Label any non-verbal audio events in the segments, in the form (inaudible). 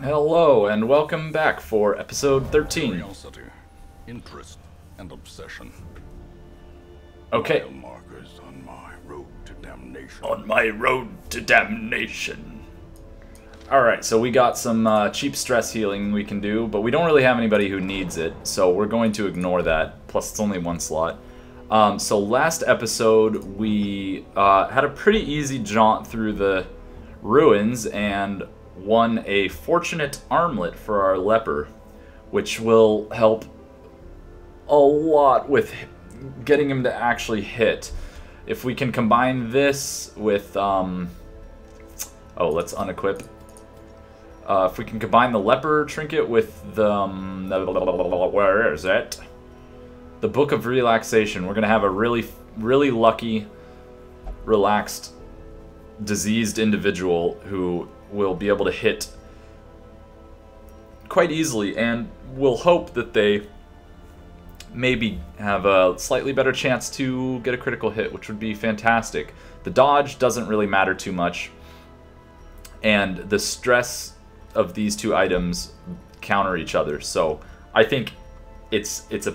Hello, and welcome back for episode 13. Curiosity, interest, and obsession. Okay, markers on my road to damnation. on my road to damnation. Alright, so we got some uh, cheap stress healing we can do, but we don't really have anybody who needs it, so we're going to ignore that. Plus, it's only one slot. Um, so last episode, we uh, had a pretty easy jaunt through the ruins and won a fortunate armlet for our leper, which will help a lot with getting him to actually hit. If we can combine this with, um, oh, let's unequip. Uh, if we can combine the leper trinket with the, um, where is it? The Book of Relaxation. We're gonna have a really, really lucky, relaxed, diseased individual who will be able to hit quite easily, and we'll hope that they maybe have a slightly better chance to get a critical hit, which would be fantastic. The dodge doesn't really matter too much, and the stress of these two items counter each other. So I think it's it's a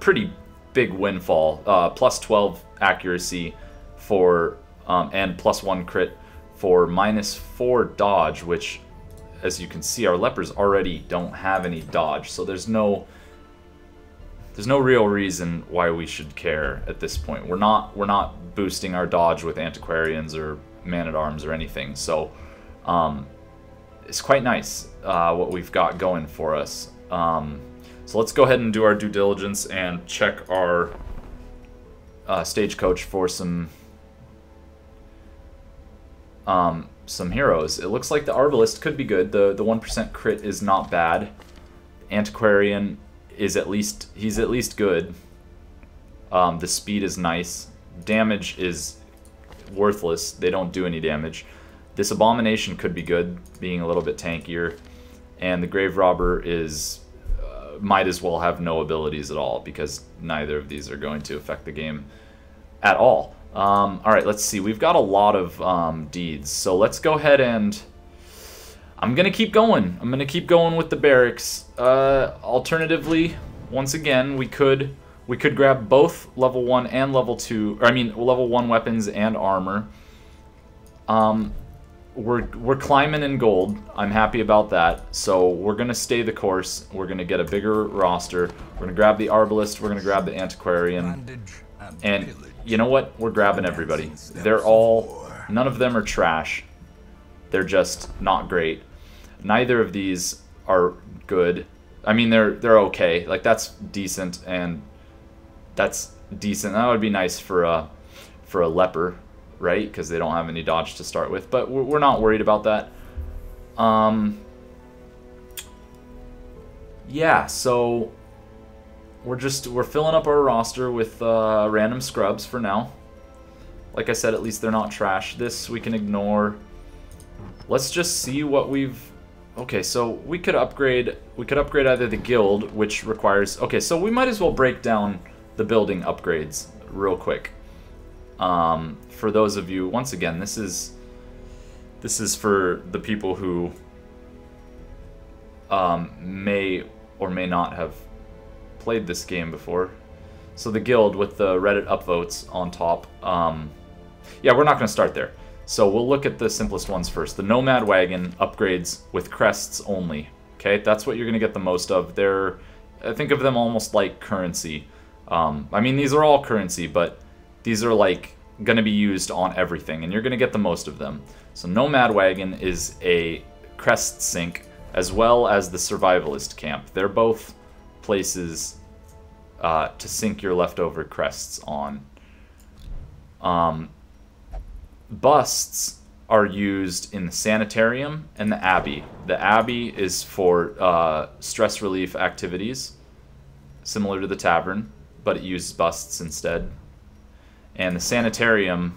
pretty big windfall. Uh, plus 12 accuracy for um, and plus one crit for minus four dodge, which, as you can see, our lepers already don't have any dodge. So there's no there's no real reason why we should care at this point. We're not we're not boosting our dodge with antiquarians or man at arms or anything. So um, it's quite nice uh, what we've got going for us. Um, so let's go ahead and do our due diligence and check our uh, stagecoach for some um, some heroes. It looks like the Arbalist could be good. The the one percent crit is not bad. Antiquarian is at least he's at least good. Um, the speed is nice. Damage is worthless. They don't do any damage. This Abomination could be good, being a little bit tankier. And the Grave Robber is uh, might as well have no abilities at all because neither of these are going to affect the game at all. Um, all right, let's see. We've got a lot of um, deeds, so let's go ahead and. I'm gonna keep going. I'm gonna keep going with the barracks. Uh, alternatively, once again, we could we could grab both level one and level two. Or I mean, level one weapons and armor. Um, we're we're climbing in gold. I'm happy about that. So we're gonna stay the course. We're gonna get a bigger roster. We're gonna grab the arbalist. We're gonna grab the antiquarian. And. You know what? We're grabbing everybody. They're all, none of them are trash. They're just not great. Neither of these are good. I mean, they're they're okay. Like that's decent, and that's decent. That would be nice for a for a leper, right? Because they don't have any dodge to start with. But we're, we're not worried about that. Um. Yeah. So we're just we're filling up our roster with uh, random scrubs for now. Like I said, at least they're not trash. This we can ignore. Let's just see what we've. Okay, so we could upgrade. We could upgrade either the guild, which requires. Okay, so we might as well break down the building upgrades real quick. Um, for those of you, once again, this is this is for the people who um, may or may not have played this game before. So the guild with the Reddit upvotes on top. Um, yeah, we're not going to start there. So we'll look at the simplest ones first. The Nomad Wagon upgrades with crests only. Okay, that's what you're going to get the most of. They're, I think of them almost like currency. Um, I mean, these are all currency, but these are like going to be used on everything, and you're going to get the most of them. So Nomad Wagon is a crest sink as well as the Survivalist Camp. They're both places uh, to sink your leftover crests on. Um, busts are used in the sanitarium and the abbey. The abbey is for uh, stress relief activities, similar to the tavern, but it uses busts instead. And the sanitarium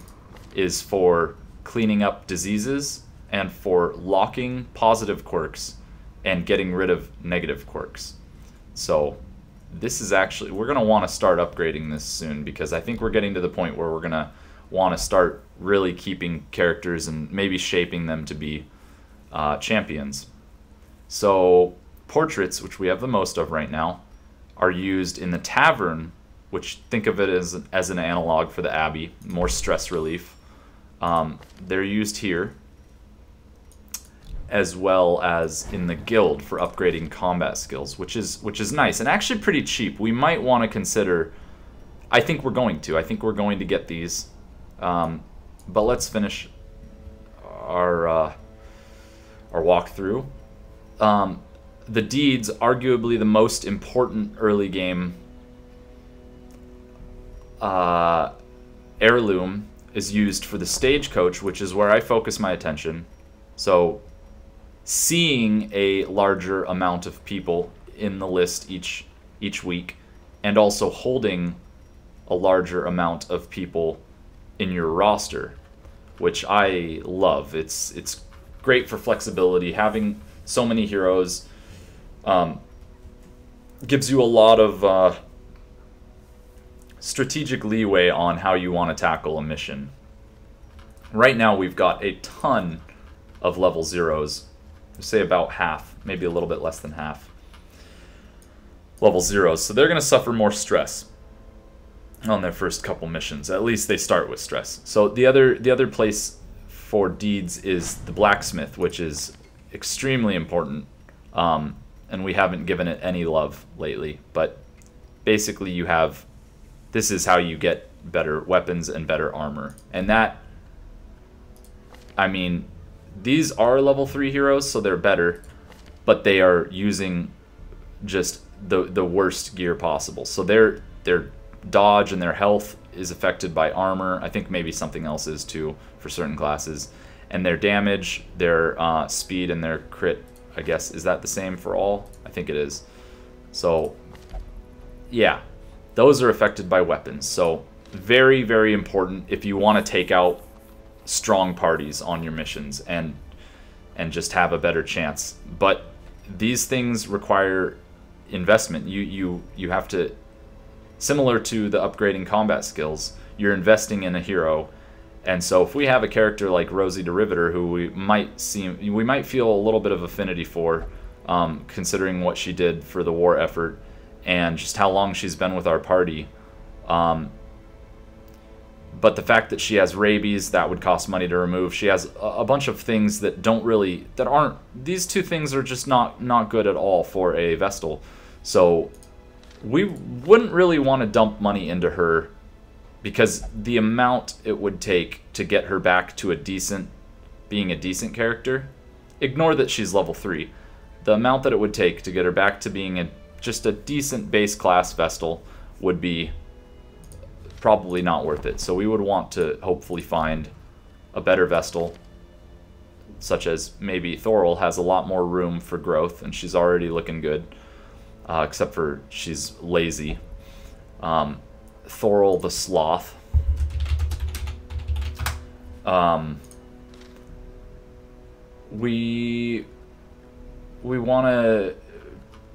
is for cleaning up diseases and for locking positive quirks and getting rid of negative quirks. So this is actually we're going to want to start upgrading this soon because I think we're getting to the point where we're going to want to start really keeping characters and maybe shaping them to be uh, champions. So portraits, which we have the most of right now, are used in the tavern, which think of it as as an analog for the abbey, more stress relief. Um, they're used here, as well as in the guild for upgrading combat skills, which is which is nice and actually pretty cheap. We might want to consider. I think we're going to. I think we're going to get these, um, but let's finish our uh, our walkthrough. Um, the deeds, arguably the most important early game uh, heirloom, is used for the stagecoach, which is where I focus my attention. So, seeing a larger amount of people in the list each each week, and also holding a larger amount of people in your roster, which I love. It's it's great for flexibility. Having so many heroes um, gives you a lot of uh, strategic leeway on how you want to tackle a mission. Right now, we've got a ton of level zeros. Say about half, maybe a little bit less than half. Level zeros, so they're going to suffer more stress on their first couple missions. At least they start with stress. So the other the other place for deeds is the blacksmith, which is extremely important. Um, and we haven't given it any love lately. But basically, you have this is how you get better weapons and better armor, and that I mean, these are level three heroes, so they're better, but they are using just the the worst gear possible. So their their dodge and their health is affected by armor. I think maybe something else is too for certain classes. And their damage, their uh, speed, and their crit I guess. Is that the same for all? I think it is. So, yeah. Those are affected by weapons. So, very, very important if you want to take out strong parties on your missions and and just have a better chance. But these things require investment. You you you have to similar to the upgrading combat skills, you're investing in a hero and so if we have a character like Rosie Derivator, who we might seem we might feel a little bit of affinity for, um, considering what she did for the war effort and just how long she's been with our party. Um, but the fact that she has rabies that would cost money to remove she has a, bunch of things that don't really that aren't these two things are just not not good at all for a vestal. So we wouldn't really want to dump money into her because the amount it would take to get her back to a decent being a decent character ignore that she's level 3 the amount that it would take to get her back to being a just a decent base class vestal would be probably not worth it so we would want to hopefully find a better vestal such as maybe Thorol has a lot more room for growth and she's already looking good uh, except for she's lazy um, Thorol the Sloth. Um, we we want to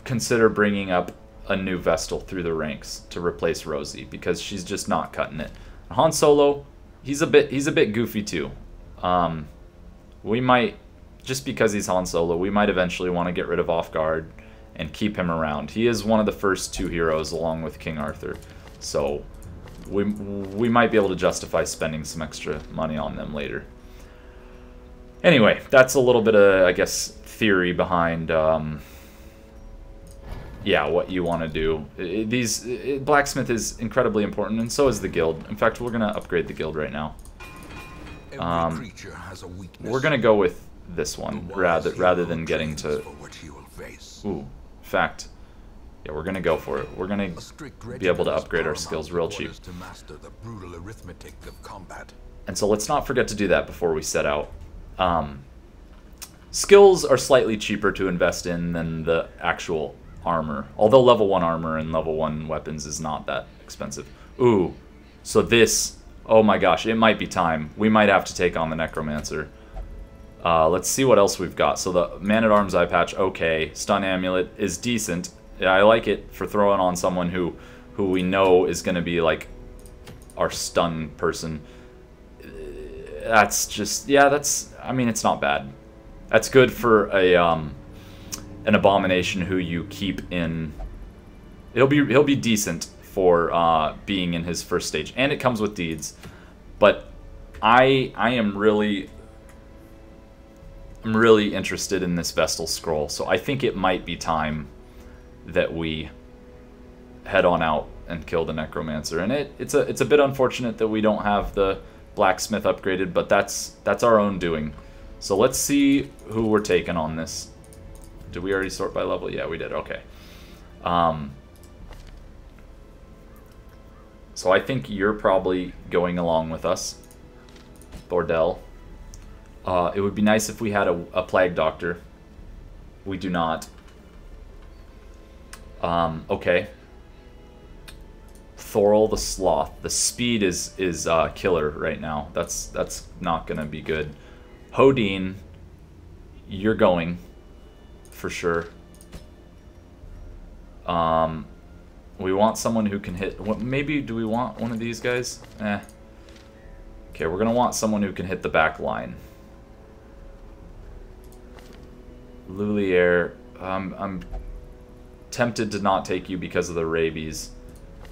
consider bringing up a new Vestal through the ranks to replace Rosie because she's just not cutting it. Han Solo, he's a bit he's a bit goofy too. Um, we might just because he's Han Solo, we might eventually want to get rid of Off Guard and keep him around. He is one of the first two heroes along with King Arthur. So we, we might be able to justify spending some extra money on them later. Anyway, that's a little bit of, I guess, theory behind, um, yeah, what you want to do. These Blacksmith is incredibly important, and so is the guild. In fact, we're going to upgrade the guild right now. Um, we're going to go with this one rather rather than getting to... Ooh, fact. Yeah, we're gonna go for it. We're gonna be able to upgrade our skills real cheap. And so let's not forget to do that before we set out. Um, skills are slightly cheaper to invest in than the actual armor. Although level 1 armor and level 1 weapons is not that expensive. Ooh, so this, oh my gosh, it might be time. We might have to take on the Necromancer. Uh, let's see what else we've got. So the Man-at-Arms eye patch, okay. Stun Amulet is decent. Yeah, I like it for throwing on someone who who we know is going to be like our stun person. That's just yeah, that's I mean it's not bad. That's good for a um an abomination who you keep in. He'll be he'll be decent for uh, being in his first stage, and it comes with deeds. But I I am really I'm really interested in this Vestal Scroll, so I think it might be time that we head on out and kill the Necromancer. And it it's a it's a bit unfortunate that we don't have the blacksmith upgraded, but that's that's our own doing. So let's see who we're taking on this. Did we already sort by level? Yeah, we did. Okay. Um, so I think you're probably going along with us, Bordell. Uh, it would be nice if we had a, a plague doctor. We do not. Um, okay. Thorol the Sloth. The speed is is uh, killer right now. That's that's not gonna be good. Hodine, you're going for sure. Um, we want someone who can hit. What maybe do we want one of these guys? Eh. Okay, we're gonna want someone who can hit the back line. Lulier, um, I'm tempted to not take you because of the rabies.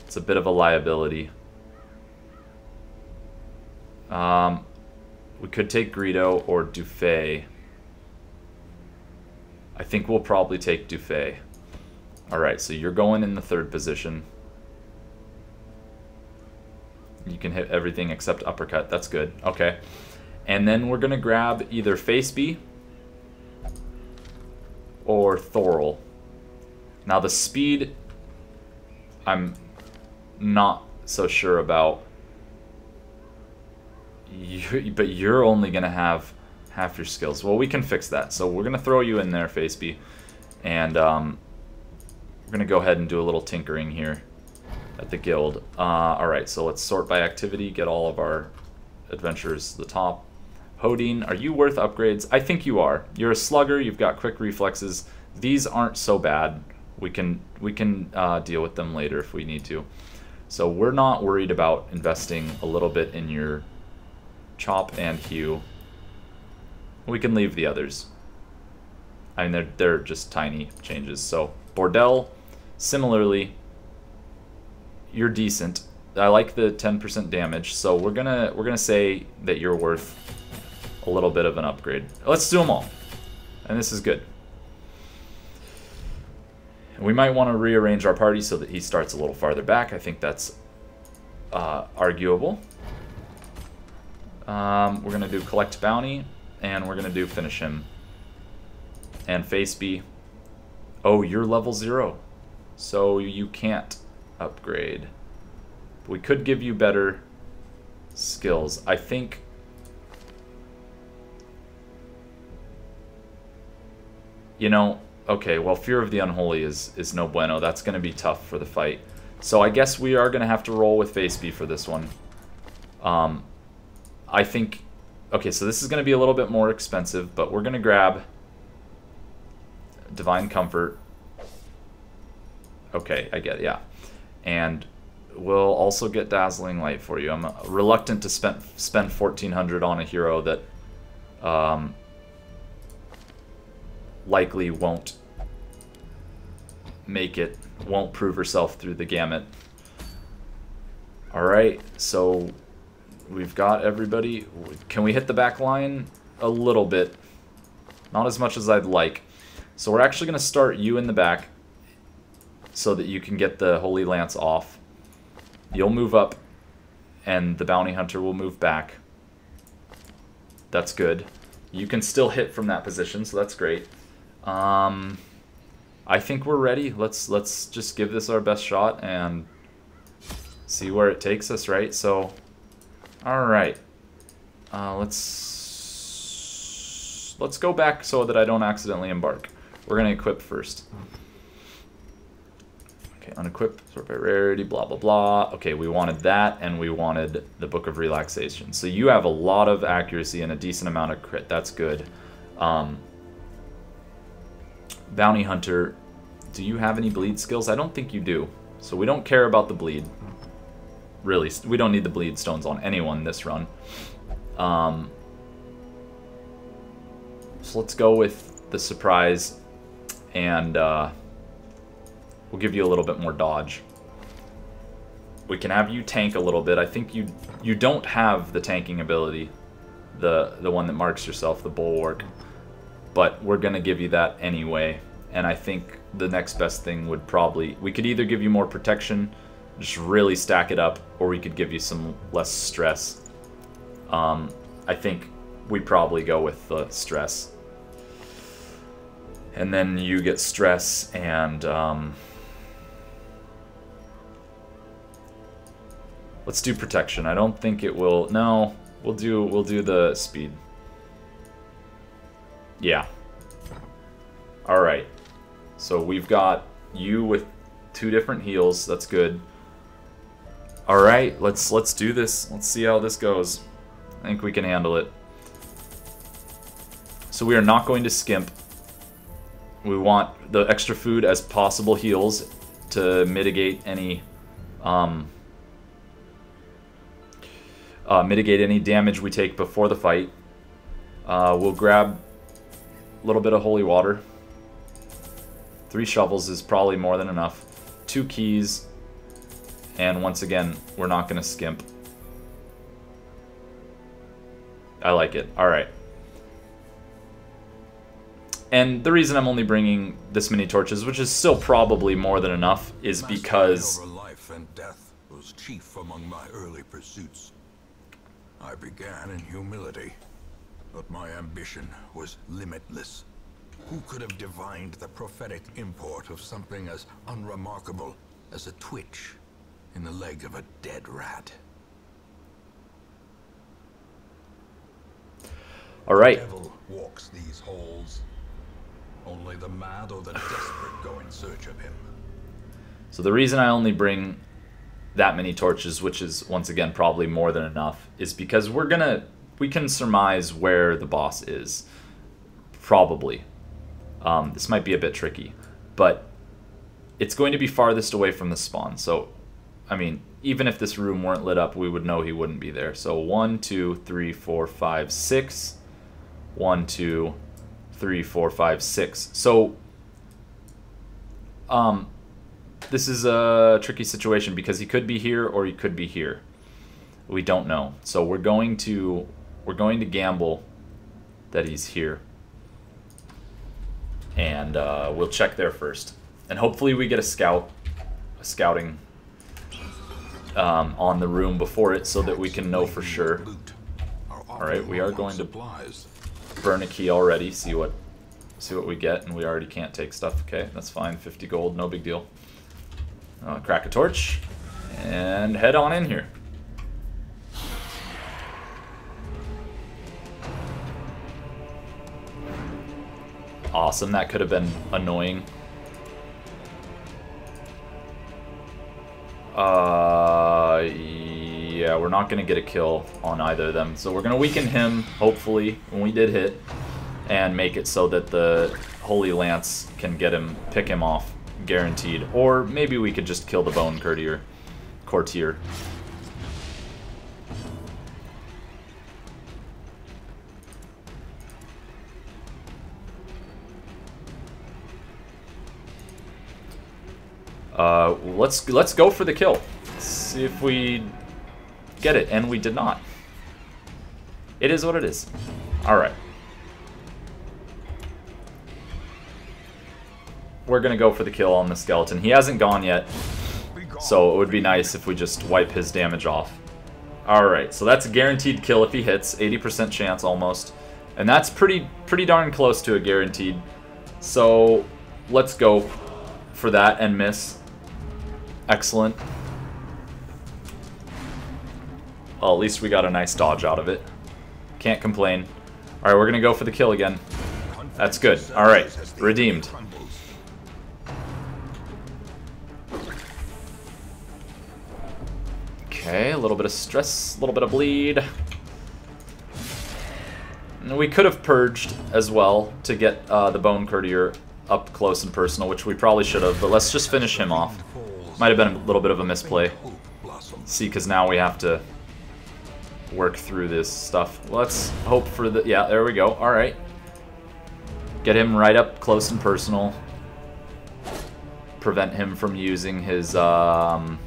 It's a bit of a liability. Um, we could take Greedo or Dufay. I think we'll probably take Dufay. Alright, so you're going in the third position. You can hit everything except uppercut. That's good. Okay. And then we're going to grab either Faceby or Thorol. Now the speed, I'm not so sure about. You, but you're only going to have half your skills. Well, we can fix that. So we're going to throw you in there, Faceby. And um, we're going to go ahead and do a little tinkering here at the guild. Uh, Alright, so let's sort by activity, get all of our adventures to the top. Hodine, are you worth upgrades? I think you are. You're a slugger, you've got quick reflexes. These aren't so bad. We can we can uh, deal with them later if we need to. So we're not worried about investing a little bit in your chop and hew. We can leave the others. I mean, they're, they're just tiny changes. So Bordel, similarly, you're decent. I like the 10% damage, so we're gonna we're gonna say that you're worth a little bit of an upgrade. Let's do them all, and this is good. We might want to rearrange our party so that he starts a little farther back. I think that's uh, arguable. Um, we're to do collect bounty, and we're going to do finish him. And face B. Oh, you're level zero. So you can't upgrade. We could give you better skills. I think... You know, okay, well, Fear of the Unholy is, is no bueno. That's going to be tough for the fight. So I guess we are going to have to roll with Face B for this one. Um, I think... Okay, so this is going to be a little bit more expensive, but we're going to grab Divine Comfort. Okay, I get it, yeah. And we'll also get Dazzling Light for you. I'm reluctant to spend spend 1400 on a hero that um, likely won't make it, won't prove herself through the gamut. Alright, so we've got everybody. Can we hit the back line? A little bit. Not as much as I'd like. So we're actually going to start you in the back so that you can get the Holy Lance off. You'll move up, and the Bounty Hunter will move back. That's good. You can still hit from that position, so that's great. Um, I think we're ready. Let's let's just give this our best shot and see where it takes us, right? So, all right. Uh, let's let's go back so that I don't accidentally embark. We're gonna equip first. Okay, unequip, sort by rarity, blah blah blah. Okay, we wanted that, and we wanted the Book of Relaxation. So you have a lot of accuracy and a decent amount of crit. That's good. Um, Bounty Hunter, do you have any bleed skills? I don't think you do. So we don't care about the bleed. Really, we don't need the bleed stones on anyone this run. Um, so let's go with the surprise. and uh, we'll give you a little bit more dodge. We can have you tank a little bit. I think you you don't have the tanking ability, the the one that marks yourself, the bulwark, but we're gonna give you that anyway. And I think the next best thing would probably we could either give you more protection, just really stack it up, or we could give you some less stress. Um, I think we probably go with the stress. And then you get stress and um, let's do protection. I don't think it will. No, we'll do we'll do the speed. Yeah. All right. So we've got you with two different heals. That's good. All right, let's let's do this. Let's see how this goes. I think we can handle it. So we are not going to skimp. We want the extra food as possible heals to mitigate any um, uh, mitigate any damage we take before the fight. Uh, we'll grab a little bit of holy water. Three shovels is probably more than enough. Two keys. And once again, we're not going to skimp. I like it. All right. And the reason I'm only bringing this many torches, which is still probably more than enough, is because... Life and death was chief among my early pursuits. I began in humility, but my ambition was limitless. Who could have divined the prophetic import of something as unremarkable as a twitch in the leg of a dead rat? All right. devil walks these halls. Only the mad or the desperate go in search of him. So the reason I only bring that many torches, which is once again probably more than enough, is because we're gonna we can surmise where the boss is. Probably. Um, this might be a bit tricky, but it's going to be farthest away from the spawn. So, I mean, even if this room weren't lit up, we would know he wouldn't be there. So one, two, three, four, five, six. One, two, three, four, five, six. So, um, this is a tricky situation because he could be here or he could be here. We don't know. So we're going to we're going to gamble that he's here. And uh, we'll check there first. And hopefully we get a scout, a scouting um, on the room before it so that we can know for sure. Alright, we are going to burn a key already, see what see what we get, and we already can't take stuff. Okay, that's fine. 50 gold, no big deal. Uh, crack a torch, and head on in here. Awesome, that could have been annoying. Uh, yeah, we're not going to get a kill on either of them. So we're going to weaken him, hopefully, when we did hit, and make it so that the Holy Lance can get him, pick him off, guaranteed. Or maybe we could just kill the Bone Courtier. Courtier. Uh, let's let's go for the kill. Let's see if we get it, and we did not. It is what it is. All right. We're gonna go for the kill on the skeleton. He hasn't gone yet, so it would be nice if we just wipe his damage off. Alright, so that's a guaranteed kill if he hits. 80% chance almost. And that's pretty pretty darn close to a guaranteed. So let's go for that and miss. Excellent. Well, at least we got a nice dodge out of it. Can't complain. Alright, we're gonna go for the kill again. That's good. Alright, redeemed. Okay, a little bit of stress, a little bit of bleed. We could have purged as well to get uh, the Bone Courtier up close and personal, which we probably should have, but let's just finish him off. Might have been a little bit of a misplay. See, because now we have to work through this stuff. Let's hope for the... Yeah, there we go. All right. Get him right up close and personal. prevent him from using his um,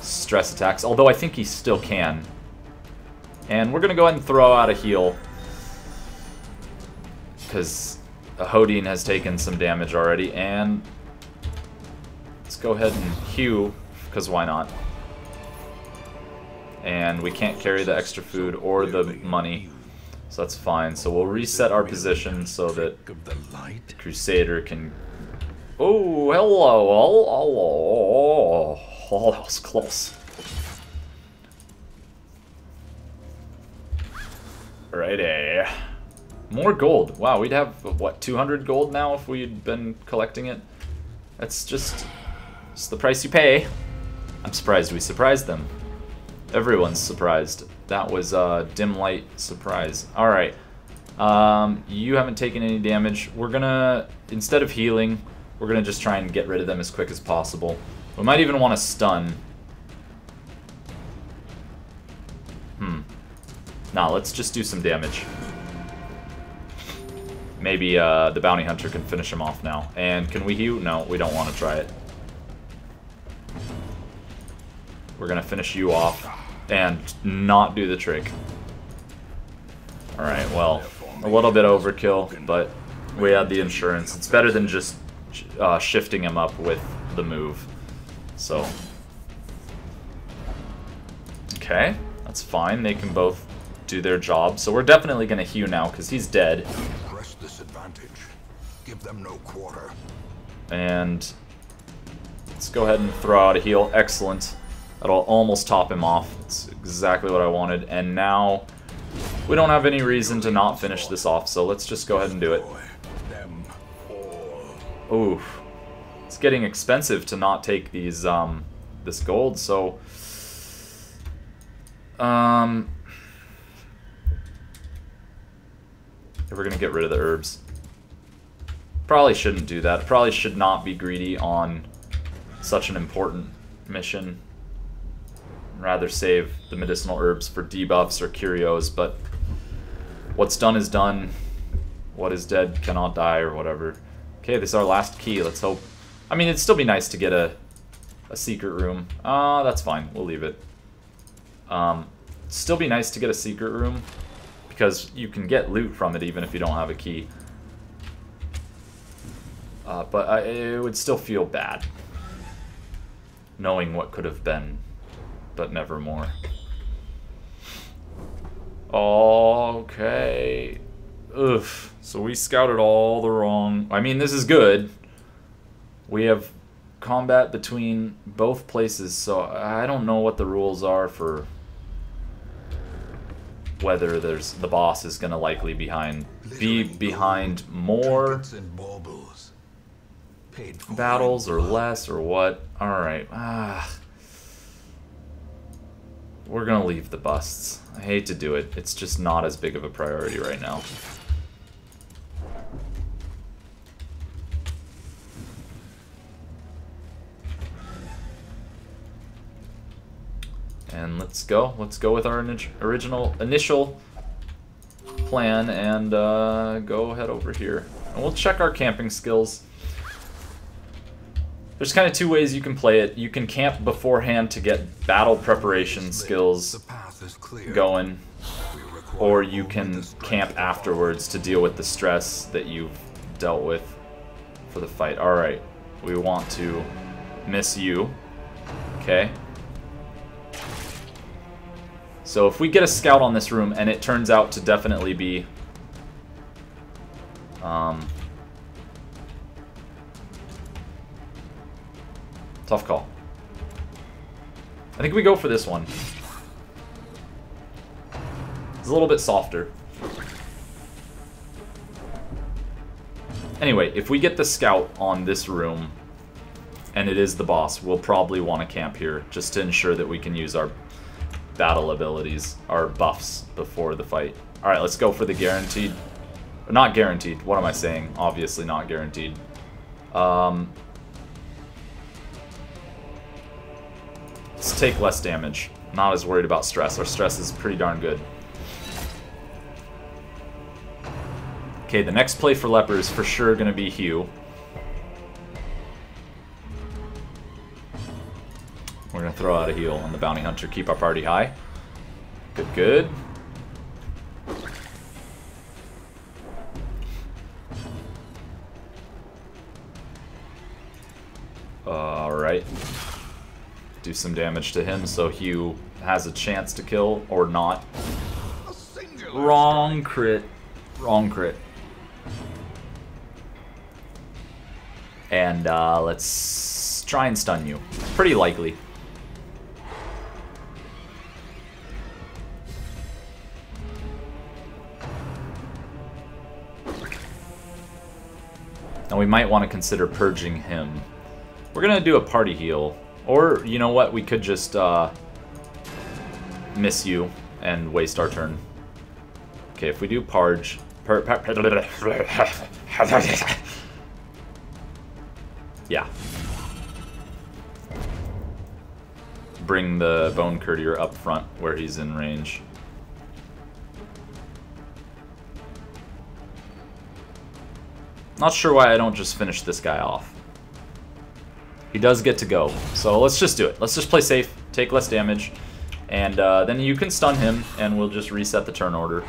stress attacks. Although I think he still can. And we're going to go ahead and throw out a heal. Because Hodine has taken some damage already. And go ahead and hew, because why not? And we can't carry the extra food or the money. So that's fine. So we'll reset our position so that Crusader can... Oh, hello, hello, Oh, that was close. Righty. More gold. Wow, we'd have, what, 200 gold now if we'd been collecting it? That's just... It's the price you pay. I'm surprised we surprised them. Everyone's surprised. That was a dim light surprise. Alright. Um, you haven't taken any damage. We're gonna, instead of healing, we're gonna just try and get rid of them as quick as possible. We might even want to stun. Hmm. Nah, let's just do some damage. Maybe uh, the bounty hunter can finish him off now. And can we heal? No, we don't want to try it. We're going to finish you off and not do the trick. Alright, well, a little bit overkill, but we had the insurance. It's better than just uh, shifting him up with the move. So. Okay, that's fine. They can both do their job. So we're definitely going to hew now because he's dead. This advantage. Give them no quarter. And let's go ahead and throw out a heal. Excellent. That'll almost top him off. It's exactly what I wanted. And now we don't have any reason to not finish this off, so let's just go ahead and do it. Oof. It's getting expensive to not take these, um, this gold, so... Um... We're gonna get rid of the herbs. Probably shouldn't do that. Probably should not be greedy on such an important mission rather save the medicinal herbs for debuffs or curios, but what's done is done. What is dead cannot die, or whatever. Okay, this is our last key. Let's hope... I mean, it'd still be nice to get a, a secret room. Ah, uh, that's fine. We'll leave it. Um, still be nice to get a secret room, because you can get loot from it even if you don't have a key. Uh, but I, it would still feel bad, knowing what could have been but never more. Okay. Ugh. So we scouted all the wrong... I mean, this is good. We have combat between both places, so I don't know what the rules are for whether there's the boss is gonna likely behind be behind more battles or less or what. Alright. Ah. We're gonna leave the busts. I hate to do it. It's just not as big of a priority right now. And let's go. Let's go with our original initial plan and uh, go head over here. And we'll check our camping skills. There's kind of two ways you can play it. You can camp beforehand to get battle preparation skills going, or you can camp afterwards to deal with the stress that you've dealt with for the fight. Alright, we want to miss you. Okay. So if we get a scout on this room and it turns out to definitely be um, Tough call. I think we go for this one. It's a little bit softer. Anyway, if we get the scout on this room, and it is the boss, we'll probably want to camp here, just to ensure that we can use our battle abilities, our buffs, before the fight. Alright, let's go for the guaranteed... Not guaranteed, what am I saying? Obviously not guaranteed. Um, Let's take less damage. Not as worried about stress. Our stress is pretty darn good. Okay, the next play for Leper is for sure going to be hew. We're going to throw out a heal on the Bounty Hunter. Keep our party high. Good, good. Do some damage to him so hew has a chance to kill or not. Wrong crit. Wrong crit. And uh, let's try and stun you. Pretty likely. And we might want to consider purging him. We're going to do a party heal. Or, you know what, we could just uh, miss you and waste our turn. Okay, if we do Parge... Per, per, (laughs) yeah. Bring the Bone Courtier up front where he's in range. Not sure why I don't just finish this guy off. He does get to go, so let's just do it. Let's just play safe, take less damage, and uh, then you can stun him, and we'll just reset the turn order.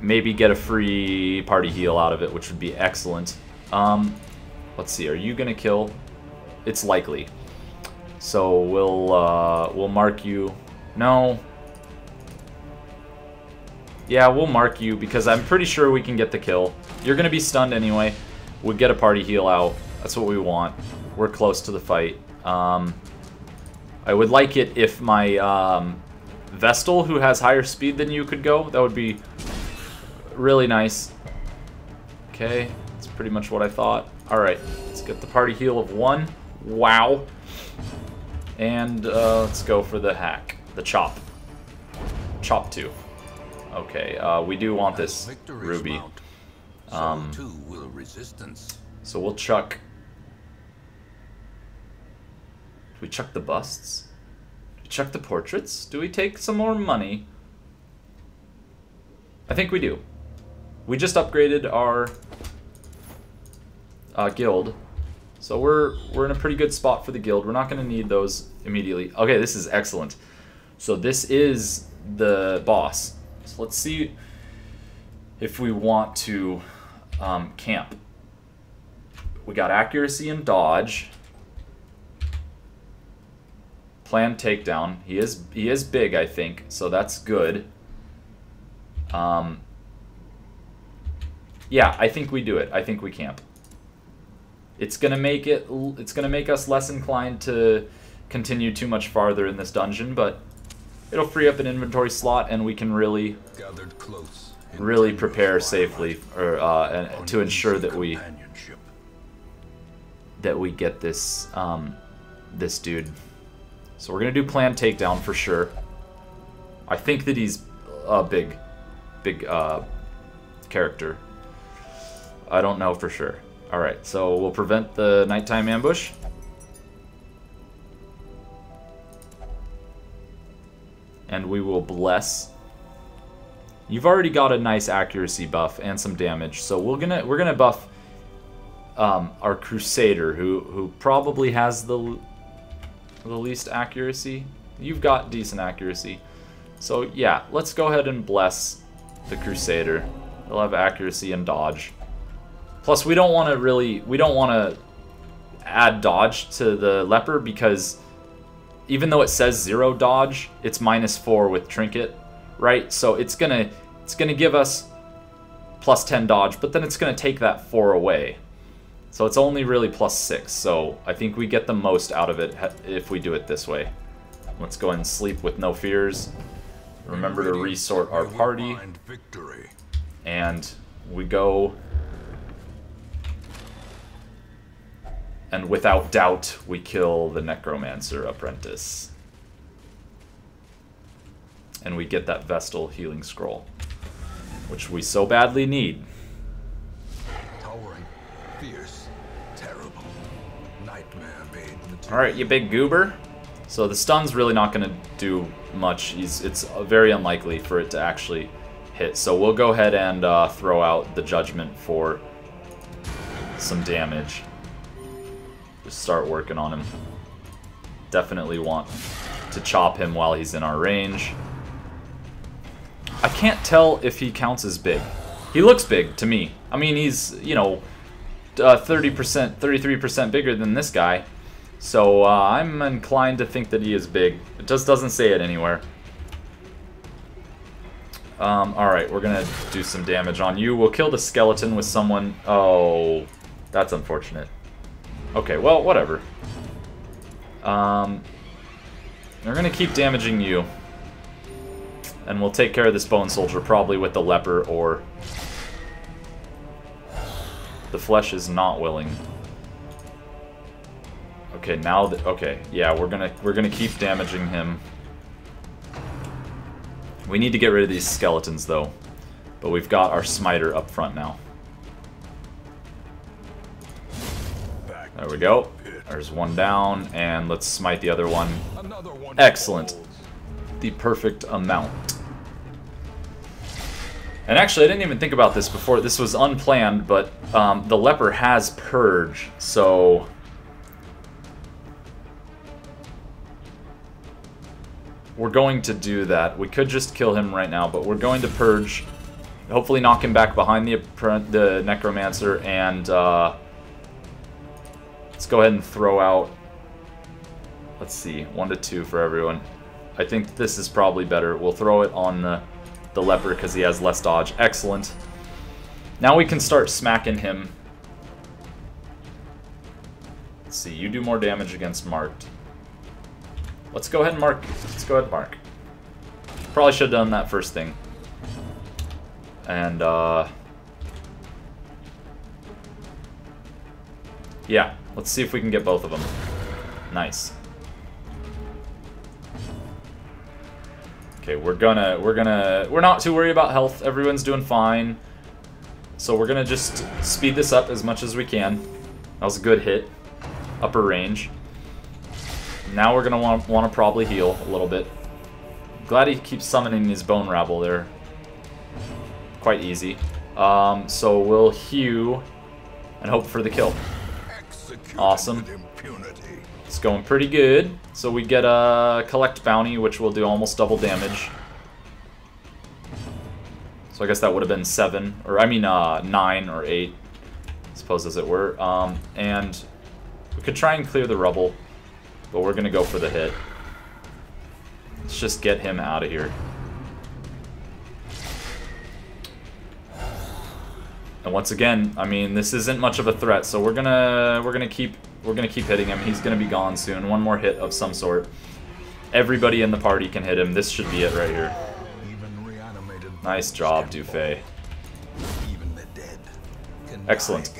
Maybe get a free party heal out of it, which would be excellent. Um, let's see, are you gonna kill? It's likely. So we'll uh, we'll mark you. No. Yeah, we'll mark you because I'm pretty sure we can get the kill. You're gonna be stunned anyway. We'll get a party heal out. That's what we want. We're close to the fight. Um, I would like it if my um, Vestal, who has higher speed than you, could go. That would be really nice. Okay, that's pretty much what I thought. Alright, let's get the party heal of one. Wow. And uh, let's go for the hack. The chop. Chop two. Okay, uh, we do want this ruby. Um, so we'll chuck... Do we chuck the busts? Do we chuck the portraits? Do we take some more money? I think we do. We just upgraded our uh, guild. So we're we're in a pretty good spot for the guild. We're not going to need those immediately. Okay, this is excellent. So this is the boss. So let's see if we want to um, camp. We got accuracy and dodge. Plan takedown. He is he is big, I think, so that's good. Um, yeah, I think we do it. I think we camp. It's gonna make it. It's gonna make us less inclined to continue too much farther in this dungeon, but it'll free up an inventory slot, and we can really, really prepare safely, or uh, and, to ensure that we that we get this um, this dude. So we're gonna do plan takedown for sure. I think that he's a big, big uh, character. I don't know for sure. Alright, so we'll prevent the nighttime ambush. And we will bless. You've already got a nice accuracy buff and some damage, so we're gonna we're gonna buff um, our Crusader, who who probably has the the least accuracy. You've got decent accuracy, so yeah, let's go ahead and bless the Crusader. They'll have accuracy and dodge. Plus, we don't want to really, we don't want to add dodge to the leper because even though it says zero dodge, it's minus four with trinket, right? So it's gonna, it's gonna give us plus 10 dodge, but then it's gonna take that four away. So it's only really plus six. So I think we get the most out of it if we do it this way. Let's go and sleep with no fears. Remember to resort our party. And we go And without doubt, we kill the Necromancer apprentice. And we get that Vestal healing scroll, which we so badly need. Towering, fierce, made All right, you big goober. So the stun's really not going to do much. He's, it's very unlikely for it to actually hit. So we'll go ahead and uh, throw out the Judgment for some damage. Just start working on him. Definitely want to chop him while he's in our range. I can't tell if he counts as big. He looks big to me. I mean, he's, you know, 30%, uh, 33% bigger than this guy. So uh, I'm inclined to think that he is big. It just doesn't say it anywhere. Um, Alright, we're gonna do some damage on you. We'll kill the skeleton with someone... Oh, that's unfortunate. Okay, well, whatever. Um, we're gonna keep damaging you. And we'll take care of this bone soldier, probably with the leper or... The flesh is not willing. Okay, now that okay, yeah, we're gonna we're gonna keep damaging him. We need to get rid of these skeletons though. But we've got our smiter up front now. There we go. There's one down, and let's smite the other one. Excellent. The perfect amount. And actually, I didn't even think about this before. This was unplanned, but um, the leper has purge, so We're going to do that. We could just kill him right now, but we're going to Purge. Hopefully knock him back behind the, the Necromancer, and uh, let's go ahead and throw out, let's see, one to two for everyone. I think this is probably better. We'll throw it on the, the Leper because he has less dodge. Excellent. Now we can start smacking him. Let's see, you do more damage against Marked. Let's go ahead and mark. Let's go ahead and mark. Probably should have done that first thing. And, uh... Yeah, let's see if we can get both of them. Nice. Okay, we're gonna, we're gonna, we're not too worried about health. Everyone's doing fine. So we're gonna just speed this up as much as we can. That was a good hit. Upper range. Now we're gonna want want to probably heal a little bit. Glad he keeps summoning his bone rabble there. Quite easy. Um, so we'll hew and hope for the kill. Awesome. It's going pretty good. So we get a collect bounty, which will do almost double damage. So I guess that would have been seven, or I mean uh, nine or eight, I suppose as it were. Um, and we could try and clear the rubble. But we're going to go for the hit. Let's just get him out of here. And once again, I mean, this isn't much of a threat, so we're gonna we're gonna keep we're gonna keep hitting him. He's gonna be gone soon. One more hit of some sort. Everybody in the party can hit him. This should be it right here. Nice job, Dufay. Excellent.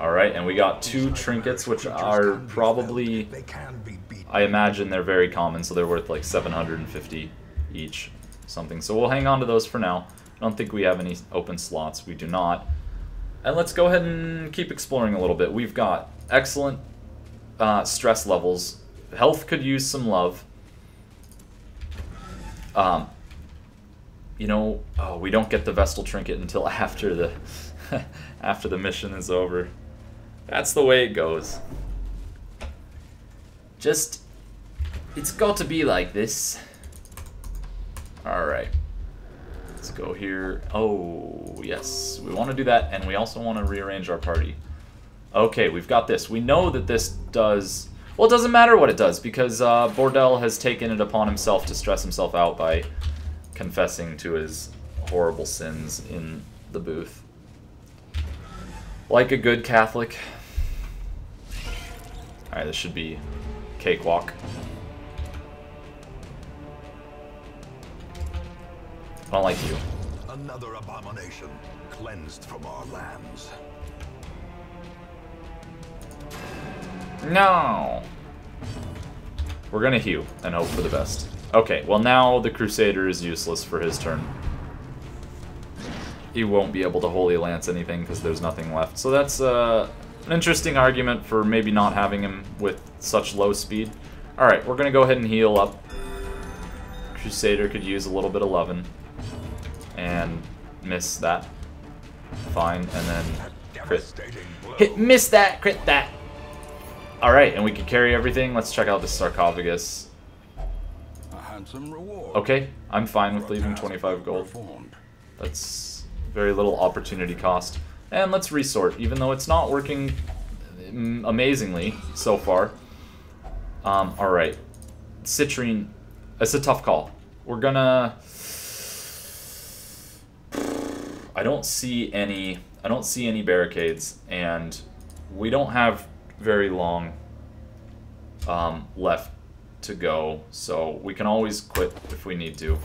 Alright, and we got two trinkets, which are probably... I imagine they're very common, so they're worth like 750 each. Something. So we'll hang on to those for now. I don't think we have any open slots. We do not. And let's go ahead and keep exploring a little bit. We've got excellent uh, stress levels. Health could use some love. Um, you know, oh, we don't get the Vestal Trinket until (laughs) after the (laughs) after the mission is over. That's the way it goes. Just, it's got to be like this. Alright. Let's go here. Oh, yes. We want to do that, and we also want to rearrange our party. Okay, we've got this. We know that this does... Well, it doesn't matter what it does, because uh, Bordel has taken it upon himself to stress himself out by confessing to his horrible sins in the booth. Like a good Catholic. Alright, this should be cakewalk. I don't like you. Another abomination cleansed from our lands. No. We're gonna hew and hope for the best. Okay, well now the Crusader is useless for his turn. He won't be able to Holy Lance anything because there's nothing left. So that's uh, an interesting argument for maybe not having him with such low speed. Alright, we're going to go ahead and heal up. Crusader could use a little bit of lovin'. And miss that. Fine, and then crit. Hit, miss that, crit that. Alright, and we could carry everything. Let's check out the sarcophagus. Okay, I'm fine with leaving 25 gold. That's very little opportunity cost. And let's resort, even though it's not working mm, amazingly so far. Um, alright. Citrine, it's a tough call. We're gonna... I don't see any... I don't see any barricades, and we don't have very long um, left to go, so we can always quit if we need to.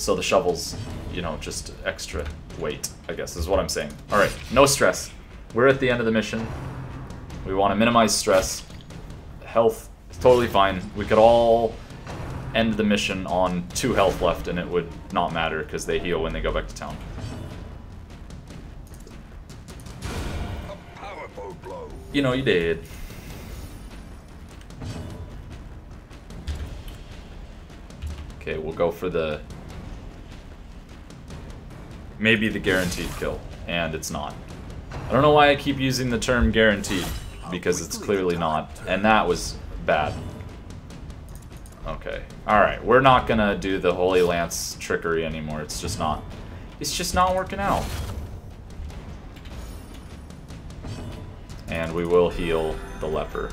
So the shovel's, you know, just extra weight, I guess, is what I'm saying. Alright, no stress. We're at the end of the mission. We want to minimize stress. Health is totally fine. We could all end the mission on two health left and it would not matter because they heal when they go back to town. You know, you did. Okay, we'll go for the... Maybe the guaranteed kill, and it's not. I don't know why I keep using the term guaranteed, because it's clearly not, and that was bad. Okay, alright, we're not gonna do the Holy Lance trickery anymore, it's just not... It's just not working out. And we will heal the leper.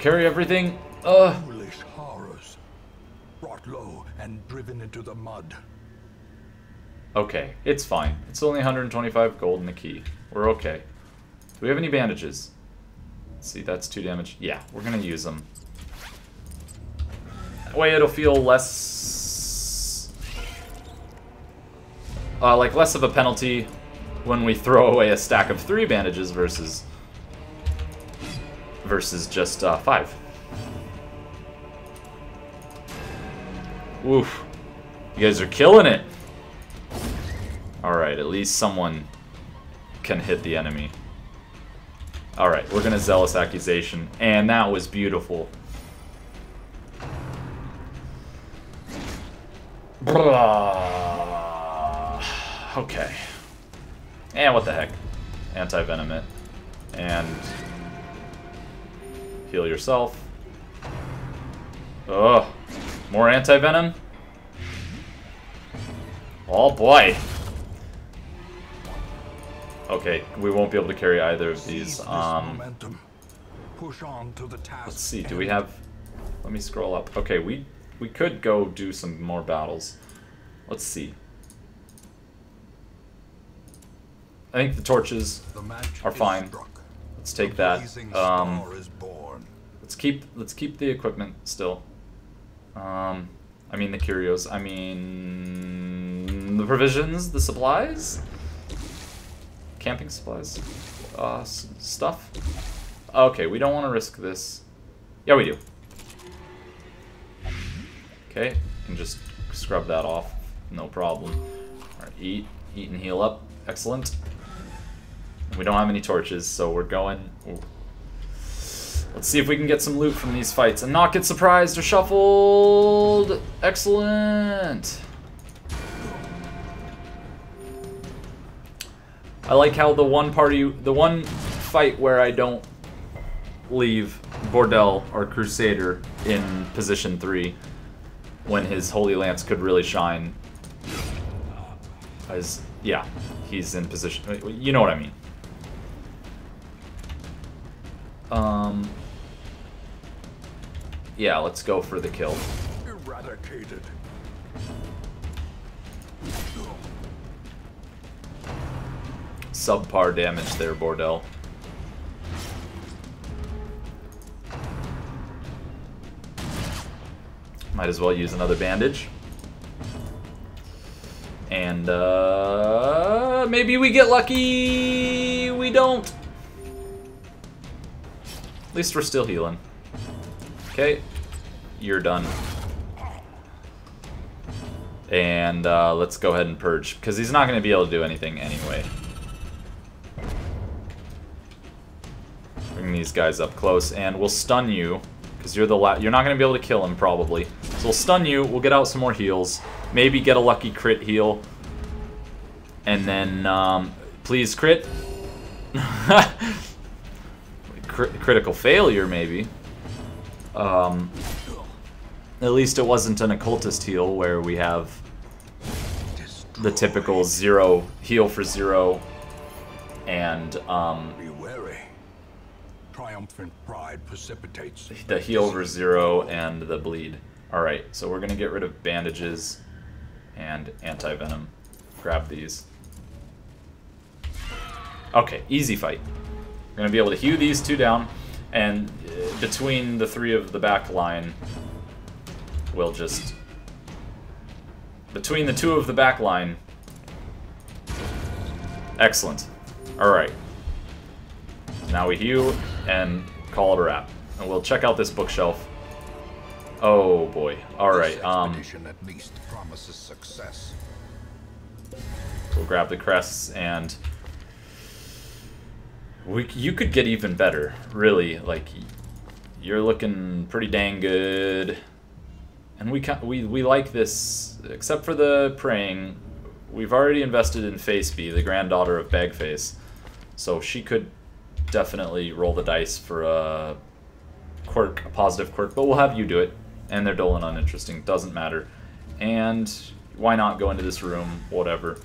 Carry everything. Uh, Foolish horrors. Brought low and driven into the mud. okay, it's fine. It's only 125 gold in the key. We're okay. Do we have any bandages? Let's see, that's two damage. Yeah, we're gonna use them. That way it'll feel less... Uh, like less of a penalty when we throw away a stack of three bandages versus... versus just uh, five. Oof. You guys are killing it. Alright, at least someone can hit the enemy. Alright, we're gonna Zealous Accusation, and that was beautiful. Okay. And what the heck. Anti-Venom it. And... Heal yourself. Ugh. More anti-venom? Oh boy. Okay, we won't be able to carry either of these. Um, momentum. Push on to the task. let's see, do we have... Let me scroll up. Okay, we we could go do some more battles. Let's see. I think the torches are fine. Let's take that. Um, star is born. let's keep let's keep the equipment still. Um, I mean the curios. I mean the provisions, the supplies, camping supplies, uh, stuff. Okay, we don't want to risk this. Yeah, we do. Okay, and just scrub that off. No problem. All right, eat, eat and heal up. Excellent. We don't have any torches, so we're going. Let's see if we can get some loot from these fights and not get surprised or shuffled. Excellent. I like how the one party, the one fight where I don't leave Bordel or Crusader in position three when his Holy Lance could really shine. As yeah, he's in position. You know what I mean. Um. Yeah, let's go for the kill. Eradicated. Subpar damage there, Bordel. Might as well use another bandage. And, uh, maybe we get lucky. We don't. At least we're still healing. Okay, you're done. And uh, let's go ahead and purge, because he's not going to be able to do anything anyway. Bring these guys up close, and we'll stun you, because you're the la you're not going to be able to kill him, probably. So we'll stun you, we'll get out some more heals, maybe get a lucky crit heal, and then, um, please crit. (laughs) critical failure, maybe. Um, at least it wasn't an occultist heal where we have the typical zero heal for zero and um. Triumphant pride precipitates. the heal over zero and the bleed. Alright, so we're gonna get rid of bandages and anti-venom. Grab these. Okay, easy fight. We're gonna be able to hew these two down, and uh, between the three of the back line, we'll just... Between the two of the back line... Excellent. Alright. Now we hew and call it a wrap. And we'll check out this bookshelf. Oh boy. Alright, um... at least promises success. We'll grab the crests and we you could get even better, really. Like you're looking pretty dang good, and we we we like this. Except for the praying, we've already invested in Faceby, the granddaughter of Bagface, so she could definitely roll the dice for a quirk, a positive quirk. But we'll have you do it, and they're dull and uninteresting. Doesn't matter. And why not go into this room? Whatever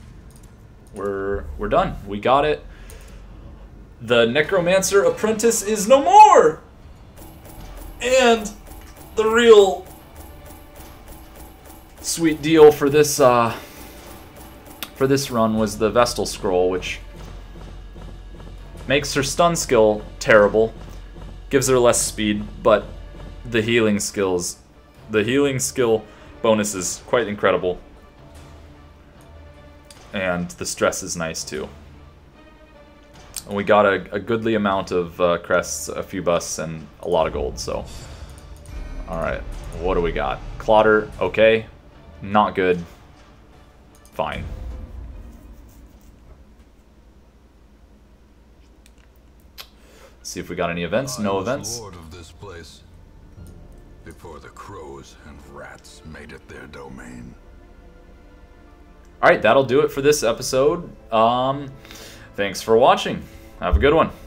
we're we're done. We got it. The necromancer apprentice is no more. And the real sweet deal for this uh for this run was the Vestal scroll, which makes her stun skill terrible, gives her less speed, but the healing skills the healing skill bonus is quite incredible and the stress is nice too. And we got a, a goodly amount of uh, crests, a few busts, and a lot of gold, so. Alright, what do we got? Clotter, okay. Not good. Fine. see if we got any events. No events. Lord of this place before the crows and rats made it their domain. Alright, that'll do it for this episode. Um, thanks for watching. Have a good one.